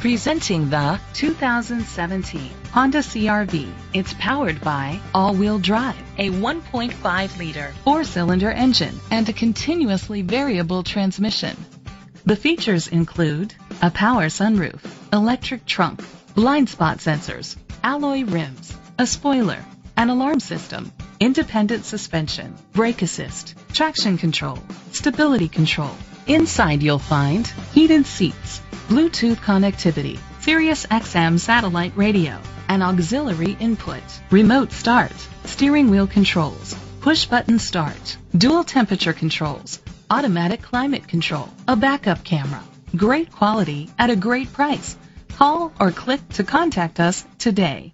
Presenting the 2017 Honda CRV. It's powered by all-wheel drive, a 1.5-liter four-cylinder engine, and a continuously variable transmission. The features include a power sunroof, electric trunk, blind spot sensors, alloy rims, a spoiler, an alarm system, independent suspension, brake assist, traction control, stability control. Inside you'll find heated seats, Bluetooth connectivity, Sirius XM satellite radio, an auxiliary input, remote start, steering wheel controls, push button start, dual temperature controls, automatic climate control, a backup camera. Great quality at a great price. Call or click to contact us today.